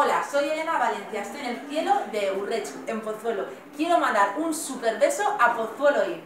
Hola, soy Elena Valencia, estoy en el cielo de Urrechu, en Pozuelo. Quiero mandar un super beso a Pozuelo y.